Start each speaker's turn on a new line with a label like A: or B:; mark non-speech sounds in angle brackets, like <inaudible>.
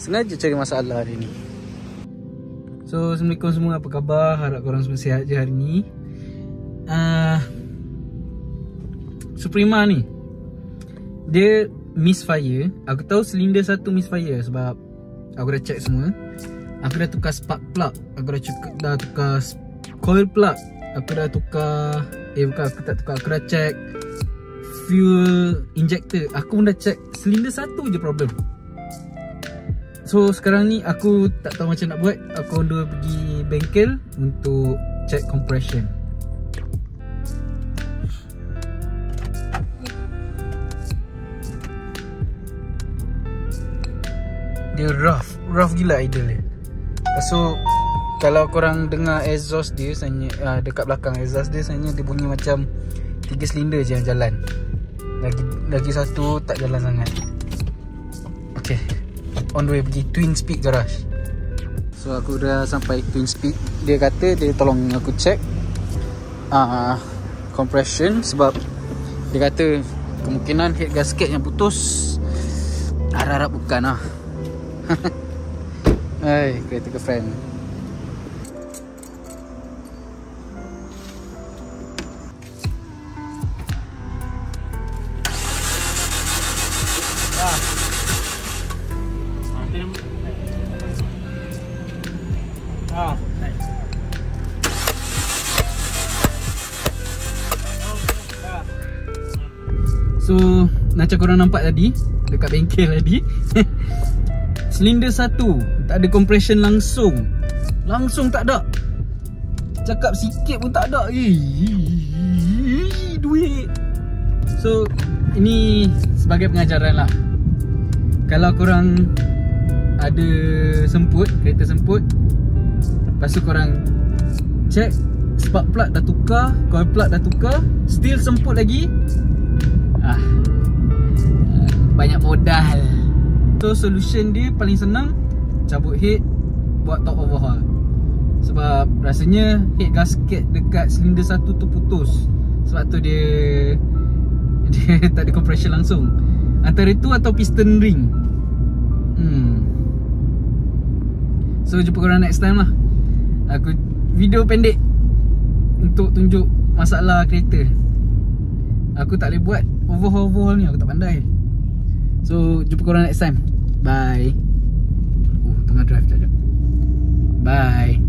A: Sengaja cari masalah hari ni. So Assalamualaikum semua. Apa khabar? Harap korang semua sihat je hari ni. Uh, Suprema ni Dia misfire. Aku tahu silinder satu misfire Sebab Aku dah check semua. Aku dah tukar spark plug. Aku dah, cuka, dah tukar coil plug. Aku dah tukar Eh bukan aku tak tukar. Aku dah check Fuel injector. Aku pun dah check Silinder satu je problem So sekarang ni aku tak tahu macam nak buat. Aku dua pergi bengkel Untuk check compression. Dia rough Rough gila idle dia. So Kalau korang dengar exhaust dia sebenarnya, uh, Dekat belakang exhaust dia Sebenarnya dia bunyi macam Tiga silinder je yang jalan. Lagi lagi satu tak jalan sangat. Okay on the way pergi Twin Speed Garage. So aku dah sampai Twin Speed. Dia kata dia tolong aku check uh, Compression sebab Dia kata kemungkinan head gasket yang putus Harap-harap bukan lah. <laughs> Hai kereta ke friend So Macam korang nampak tadi Dekat bengkel tadi <laughs> Silinder satu Tak ada compression langsung. Langsung tak ada. Cakap sikit pun tak ada. Duit. So Ini Sebagai pengajaran lah. Kalau korang Ada Semput Kereta semput Lepas tu korang Check Spark plug dah tukar Coil plug dah tukar Still semput lagi. Ah, Banyak modal. So solution dia paling senang Cabut head Buat top overhaul. Sebab rasanya Head gasket dekat silinder satu tu putus. Sebab tu dia <laughs> Dia tak ada compression langsung. Antara itu atau piston ring. Hmm. So jumpa korang next time lah Aku video pendek Untuk tunjuk masalah kereta. Aku tak boleh buat overhaul-overhaul ni Aku tak pandai. So jumpa korang next time. Bye. Oh tengah drive sekejap. Bye